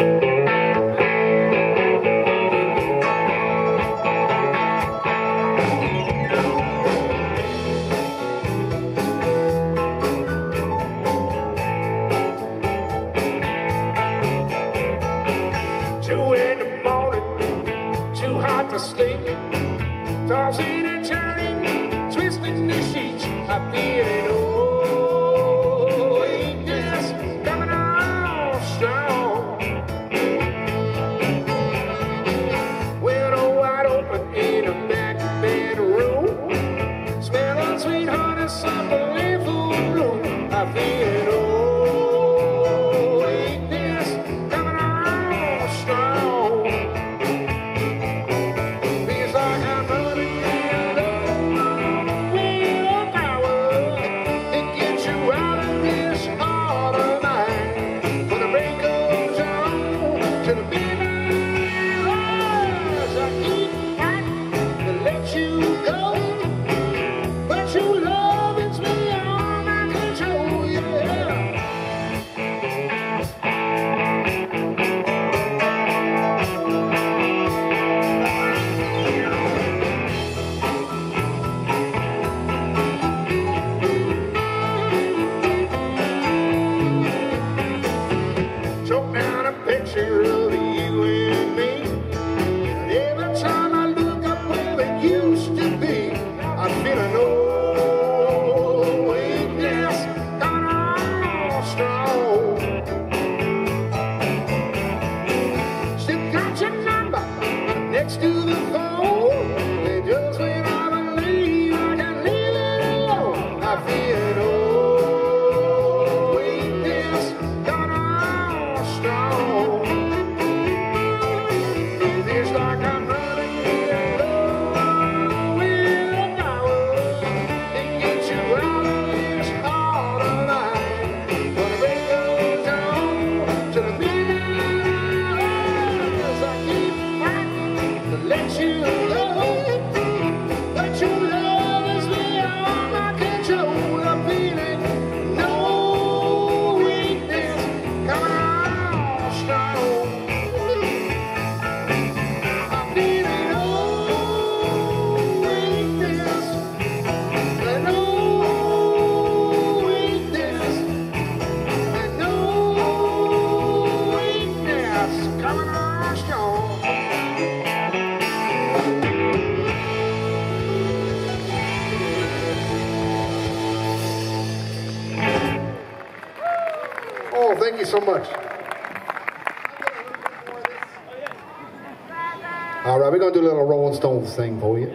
so Rolling Stones thing for you.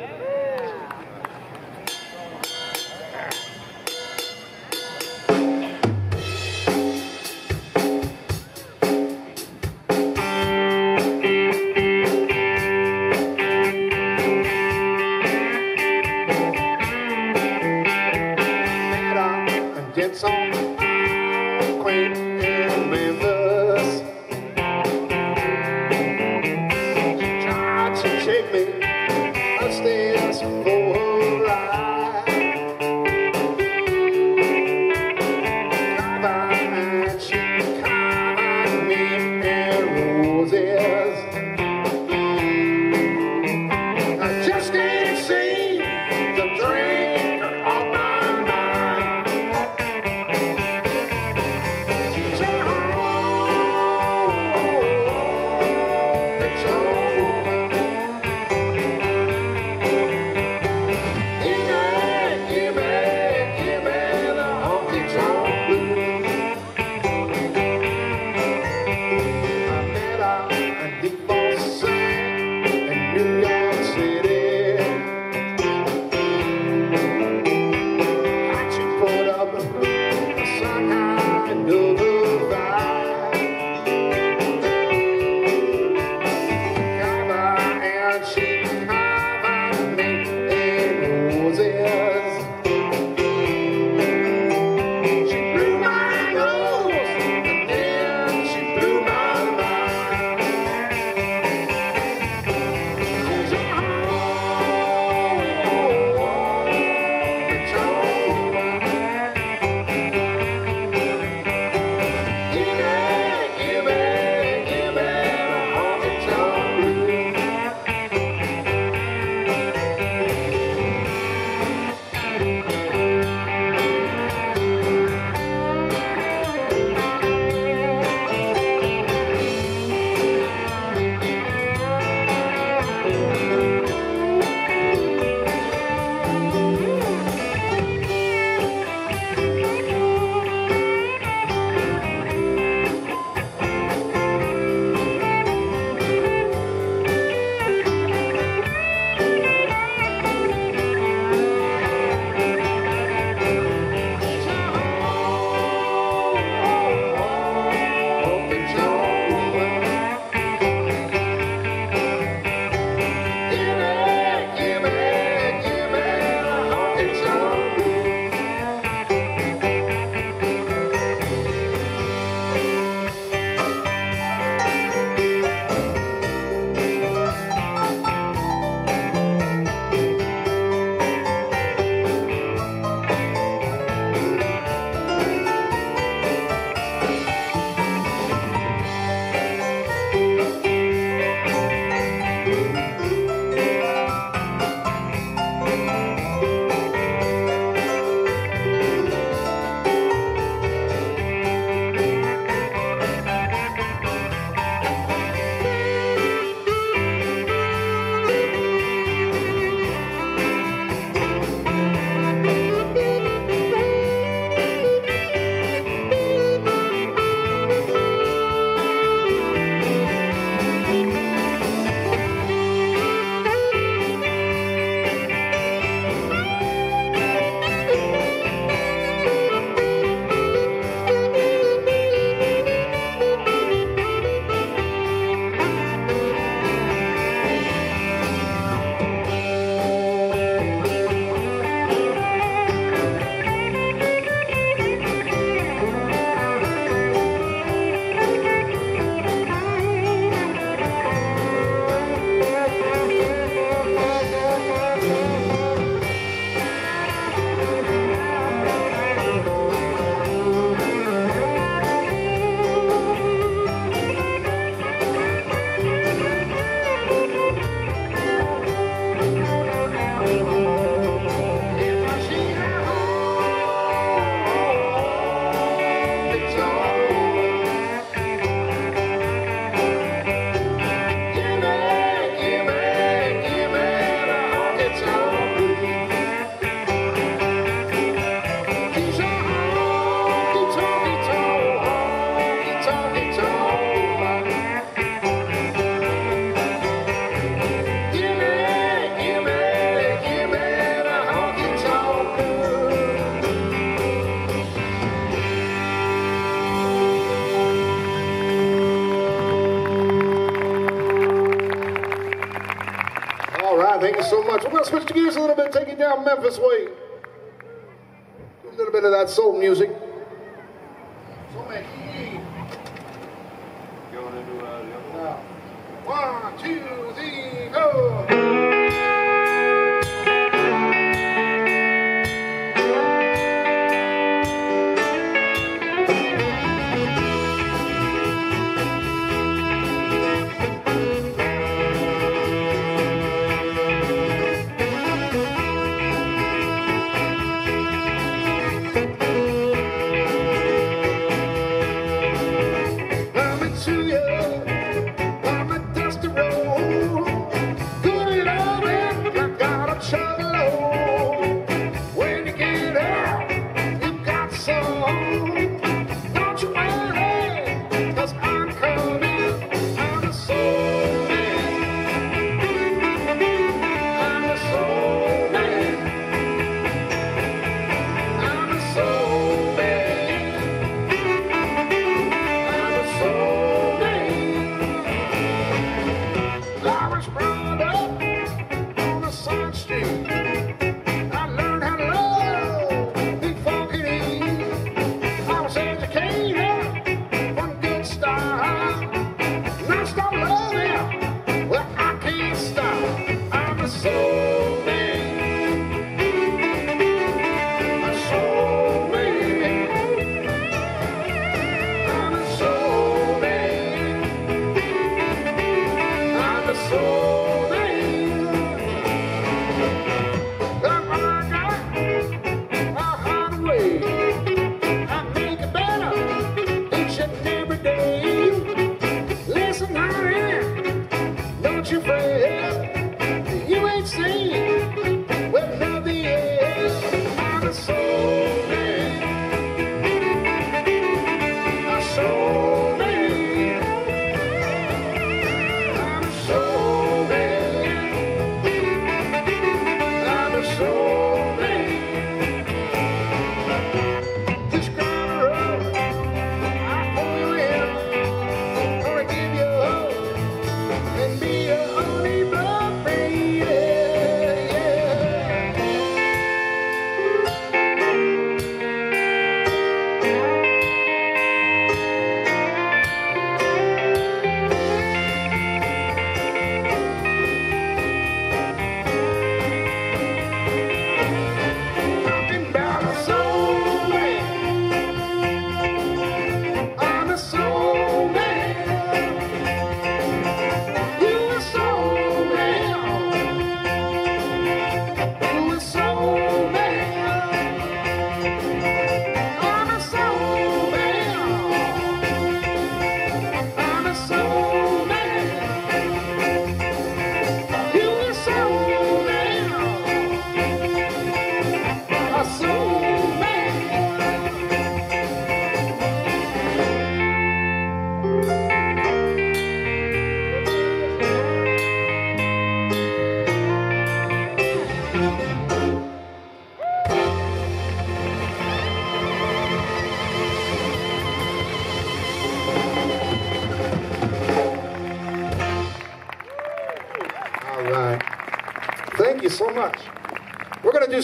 Take it down Memphis way.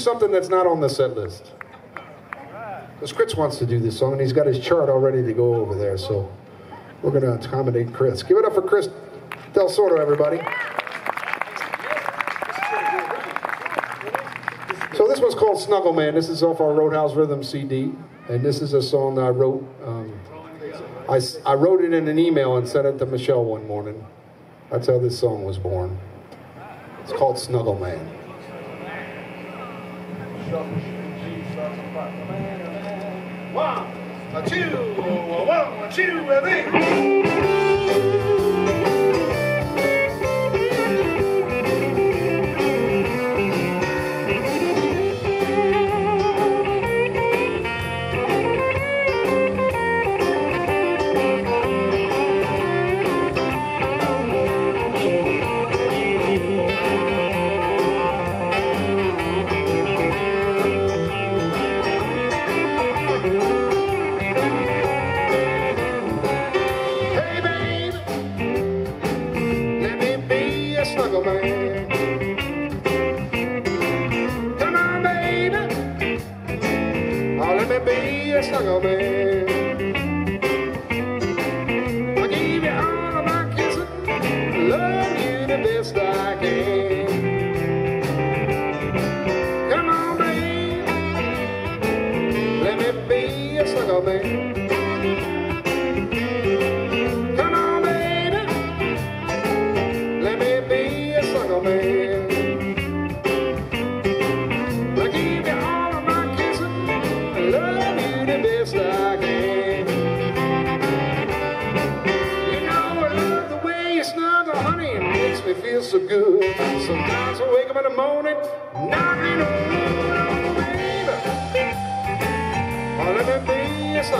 something that's not on the set list. Because Chris wants to do this song, and he's got his chart all ready to go over there, so we're going to accommodate Chris. Give it up for Chris Del Sordo, everybody. So this one's called Snuggle Man. This is off our Roadhouse Rhythm CD, and this is a song I wrote. Um, I, I wrote it in an email and sent it to Michelle one morning. That's how this song was born. It's called Snuggle Man. One, two, one, two, and three.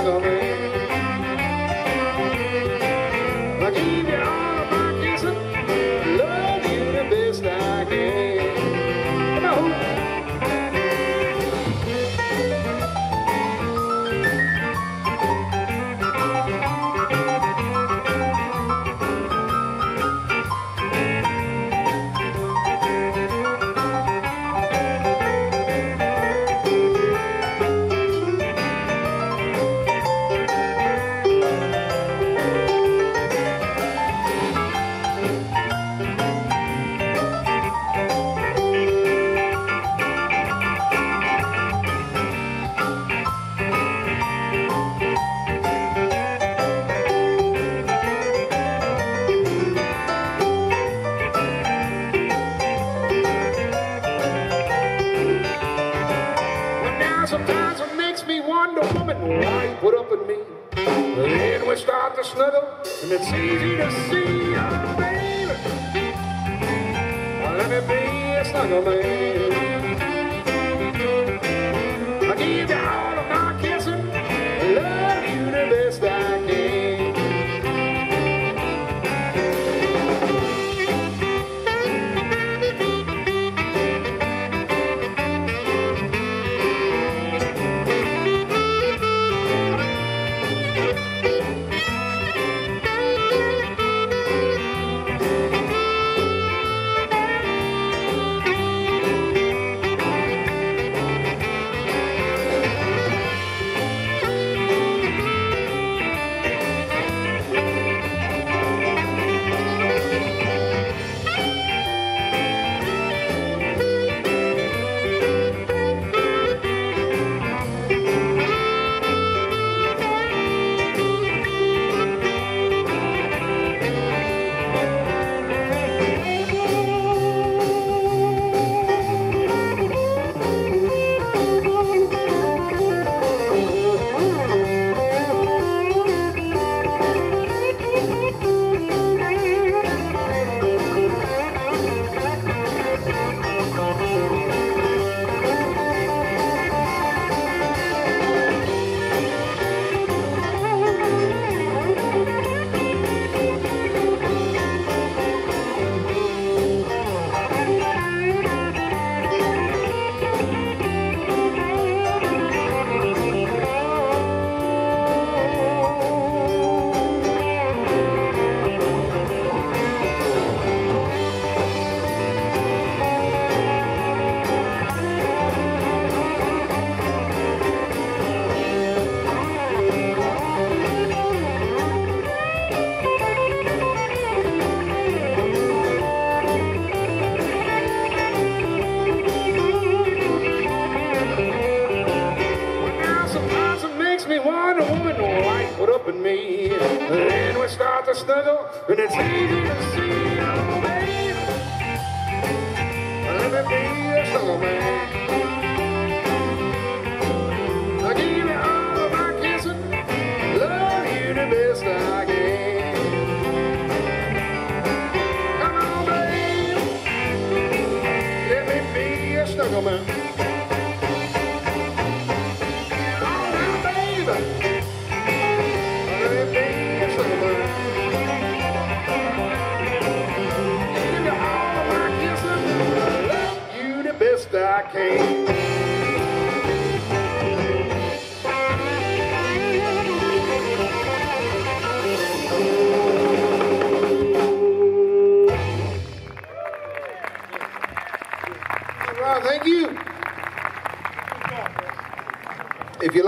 Be be a snuggle man. I give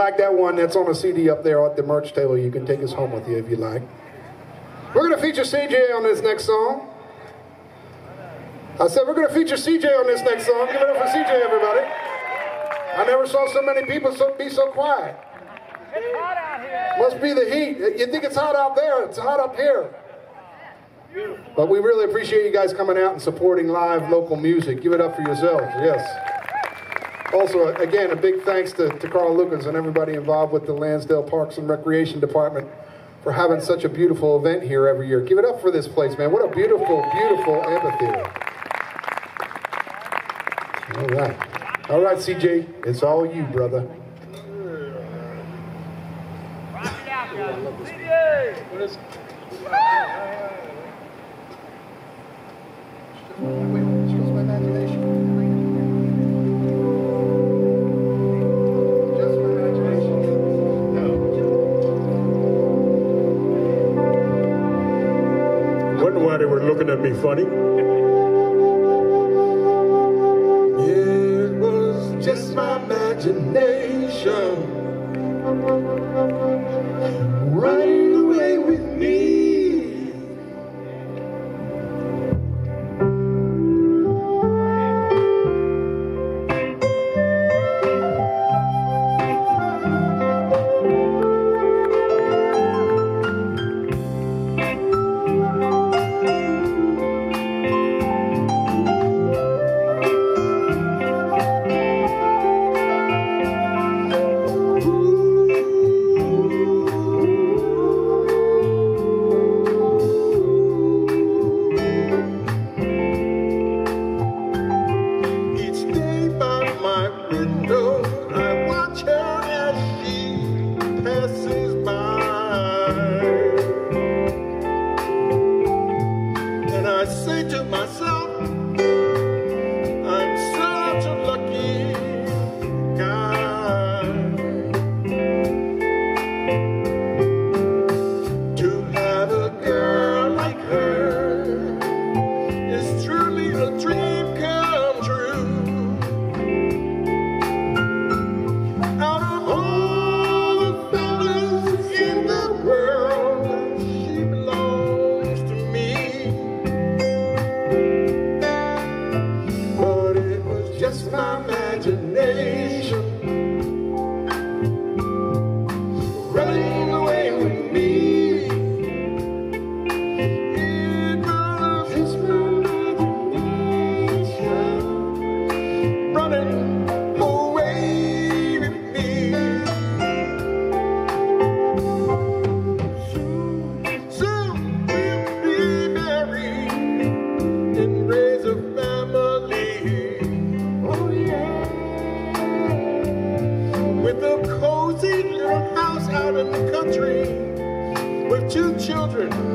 like that one, that's on a CD up there at the merch table. You can take us home with you if you like. We're going to feature CJ on this next song. I said we're going to feature CJ on this next song. Give it up for CJ, everybody. I never saw so many people so, be so quiet. Must be the heat. You think it's hot out there? It's hot up here. But we really appreciate you guys coming out and supporting live local music. Give it up for yourselves. Yes also, again, a big thanks to, to Carl Lucas and everybody involved with the Lansdale Parks and Recreation Department for having such a beautiful event here every year. Give it up for this place, man. What a beautiful, beautiful amphitheater. All right. All right, CJ. It's all you, brother. funny. 是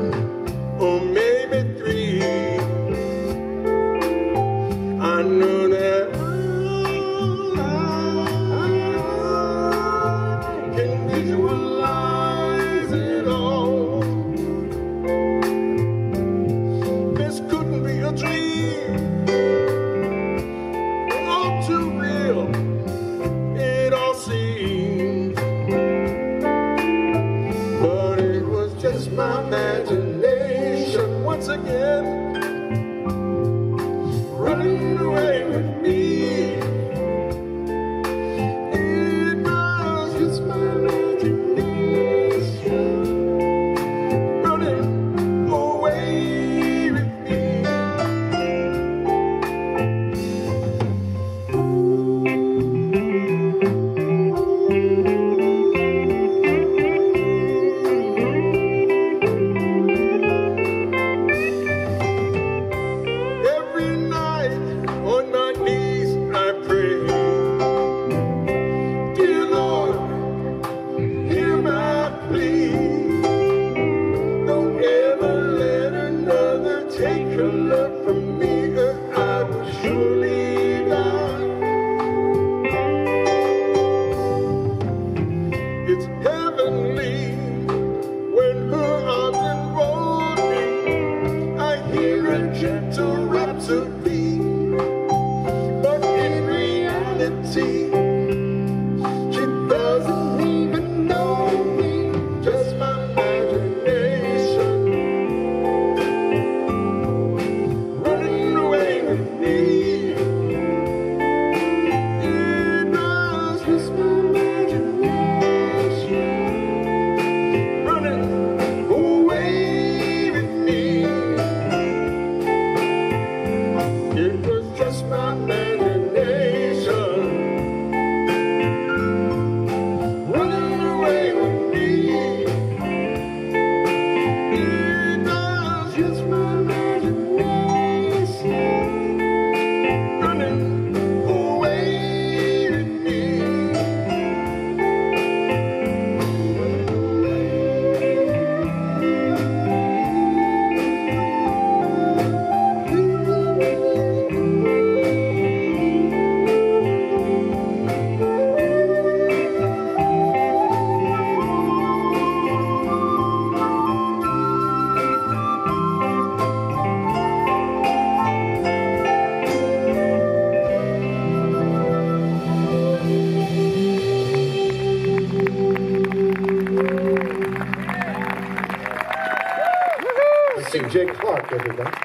CJ Clark, everybody.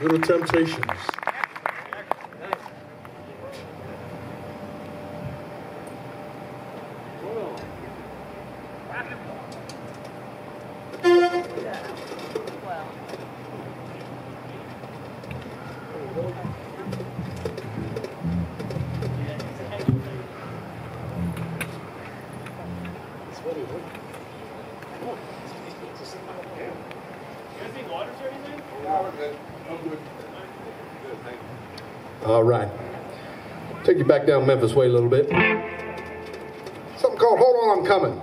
Little Temptations. back down Memphis way a little bit. Something called Hold On, I'm Coming.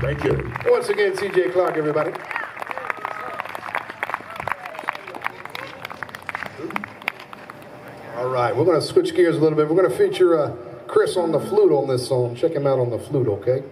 Thank you. Once again, CJ Clark, everybody. All right, we're going to switch gears a little bit. We're going to feature uh, Chris on the flute on this song. Check him out on the flute, okay?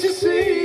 to see.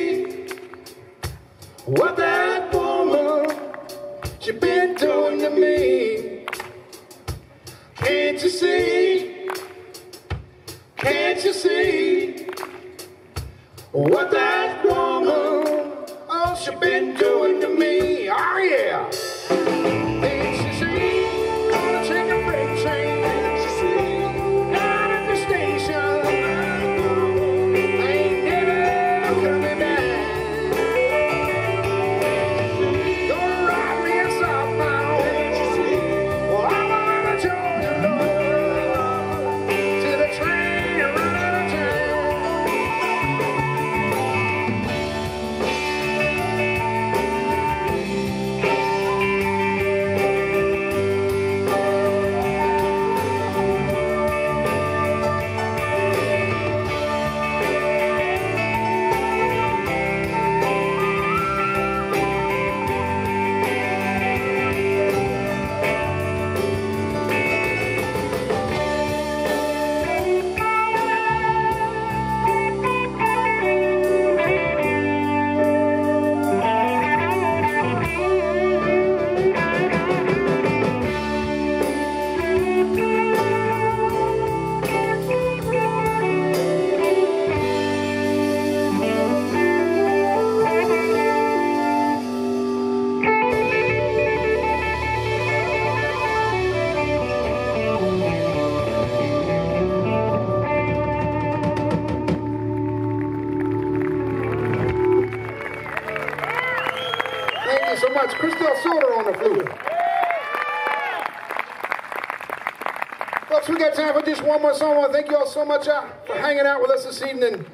Got time for just one more song. I want to thank you all so much uh, for hanging out with us this evening.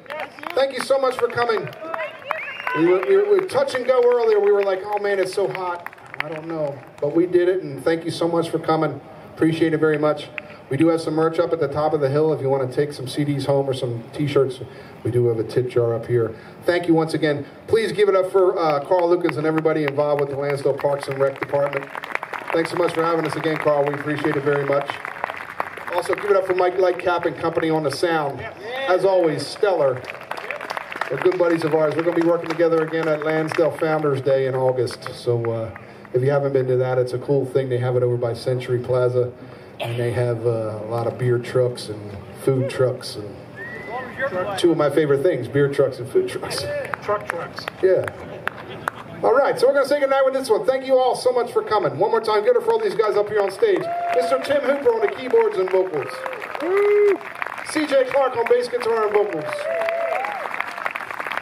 Thank you so much for coming. We were, we, were, we were touch and go earlier. We were like, oh man, it's so hot. I don't know. But we did it, and thank you so much for coming. Appreciate it very much. We do have some merch up at the top of the hill if you want to take some CDs home or some t-shirts. We do have a tip jar up here. Thank you once again. Please give it up for uh, Carl Lucas and everybody involved with the Lansdale Parks and Rec Department. Thanks so much for having us again, Carl. We appreciate it very much. Also, give it up for Mike Lightcap and company on the sound. As always, stellar. They're good buddies of ours. We're going to be working together again at Lansdale Founders Day in August. So uh, if you haven't been to that, it's a cool thing. They have it over by Century Plaza, and they have uh, a lot of beer trucks and food trucks and two of my favorite things: beer trucks and food trucks. Truck trucks. Yeah. All right, so we're going to say goodnight with this one. Thank you all so much for coming. One more time, get it for all these guys up here on stage. Mr. Tim Hooper on the keyboards and vocals. CJ Clark on bass guitar and vocals.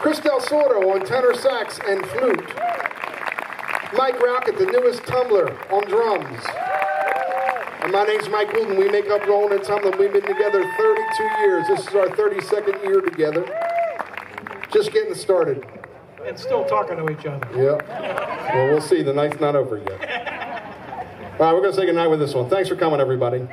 Chris Del Sordo on tenor sax and flute. Mike Raucchet, the newest tumbler, on drums. And my name's Mike Guldin. We make up Rolling and Tumbling. We've been together 32 years. This is our 32nd year together. Just getting started. And still talking to each other. Yeah. Well, we'll see. The night's not over yet. All right, we're going to say goodnight with this one. Thanks for coming, everybody.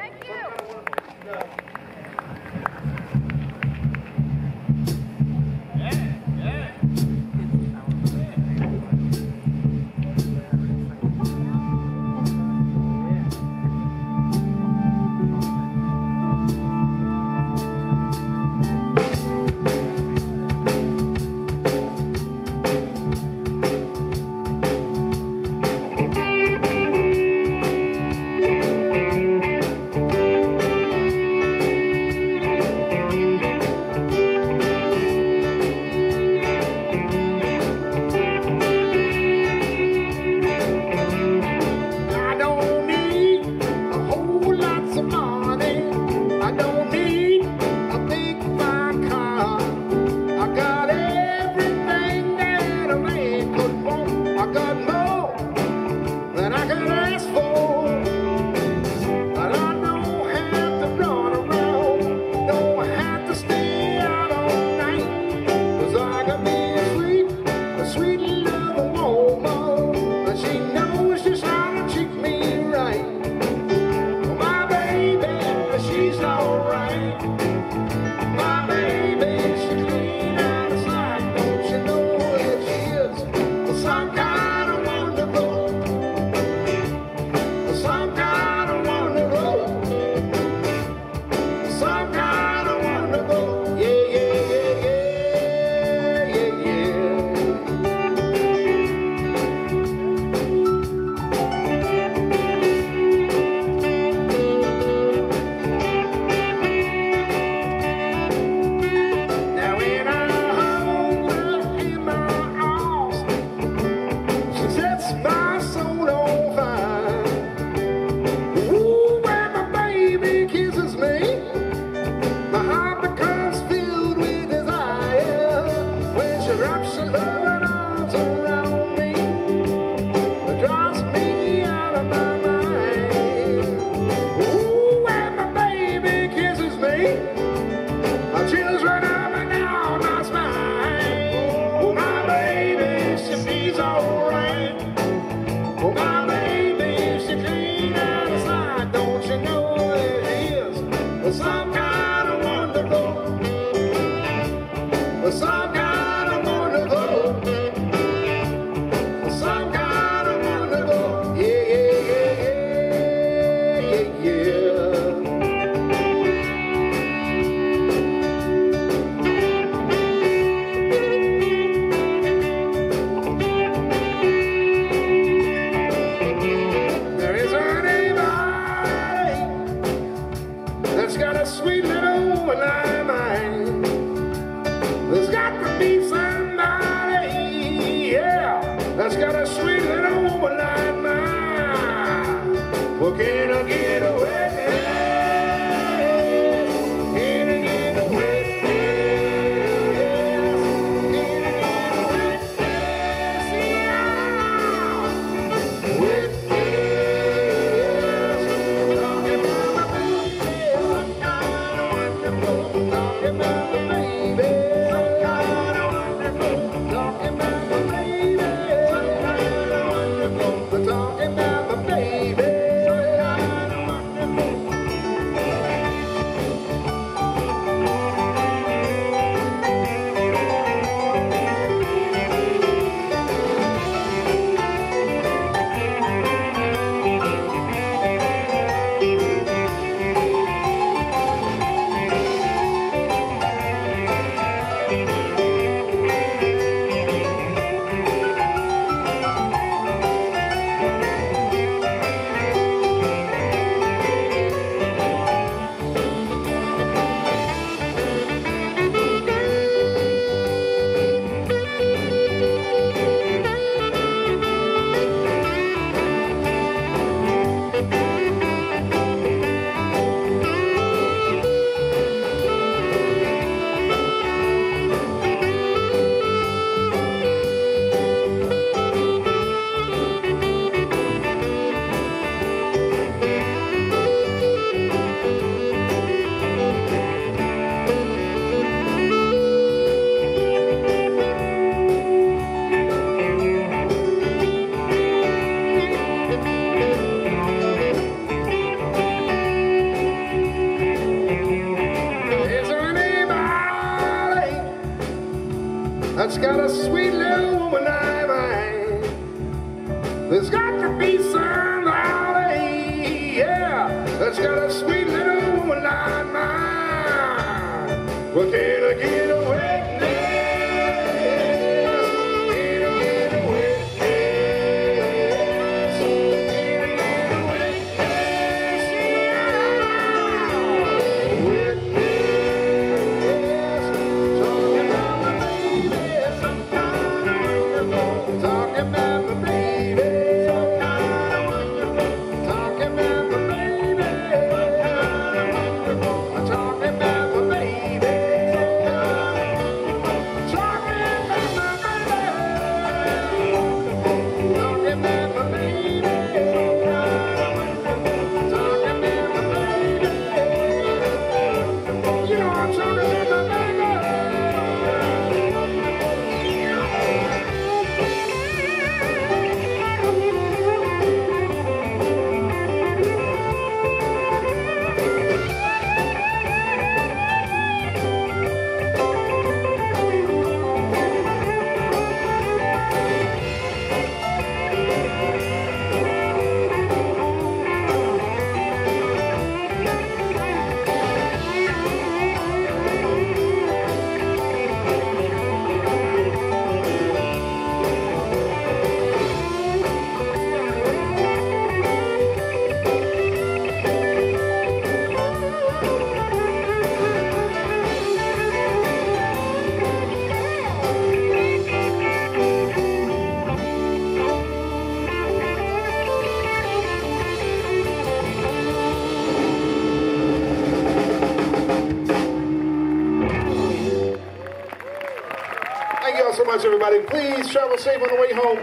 Travel safe on the way home.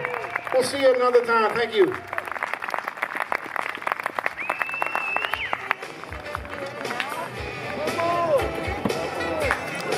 We'll see you another time. Thank you.